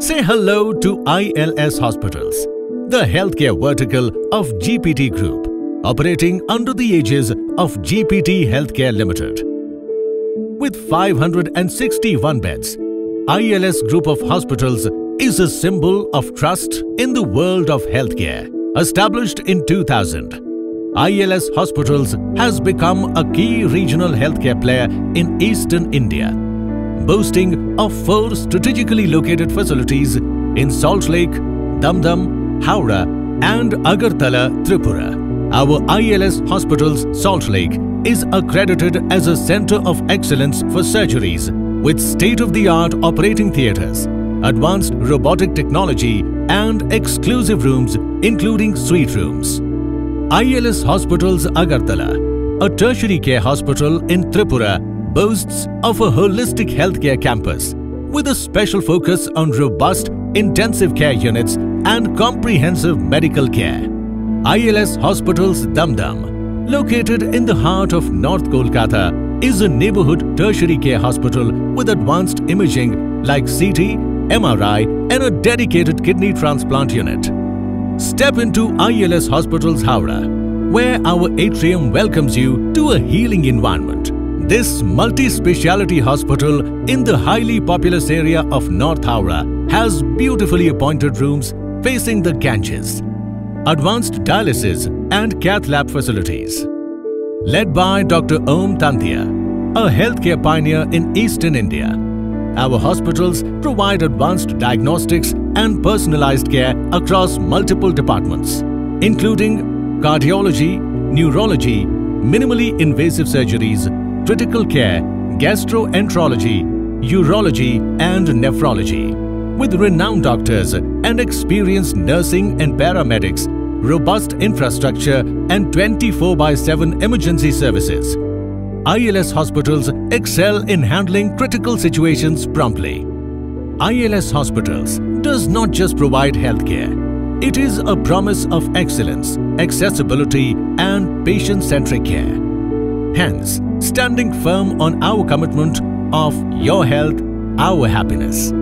Say hello to ILS Hospitals, the healthcare vertical of GPT Group, operating under the aegis of GPT Healthcare Limited. With 561 beds, ILS Group of Hospitals is a symbol of trust in the world of healthcare. Established in 2000, ILS Hospitals has become a key regional healthcare player in eastern India, boasting of four strategically located facilities in Salt Lake, Dumdum, Howrah and Agartala, Tripura. Our ILS Hospitals Salt Lake is accredited as a center of excellence for surgeries with state-of-the-art operating theatres, advanced robotic technology and exclusive rooms including suite rooms. ILS Hospitals Agartala, a tertiary care hospital in Tripura, boasts of a holistic healthcare campus with a special focus on robust intensive care units and comprehensive medical care. ILS Hospitals Dumdum, located in the heart of North Kolkata, is a neighborhood tertiary care hospital with advanced imaging like CT, MRI and a dedicated kidney transplant unit. Step into ILS Hospitals Howrah, where our atrium welcomes you to a healing environment. This multi-speciality hospital in the highly populous area of North Howrah has beautifully appointed rooms facing the Ganges, advanced dialysis and cath lab facilities. Led by Dr. Om Tantia, a healthcare pioneer in eastern India, our hospitals provide advanced diagnostics and personalized care across multiple departments, including cardiology, neurology, minimally invasive surgeries, critical care, gastroenterology, urology and nephrology. With renowned doctors and experienced nursing and paramedics, robust infrastructure and 24 by 7 emergency services, ILS hospitals excel in handling critical situations promptly. ILS Hospitals does not just provide healthcare. It is a promise of excellence, accessibility and patient-centric care. Hence, standing firm on our commitment of your health, our happiness.